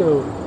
go.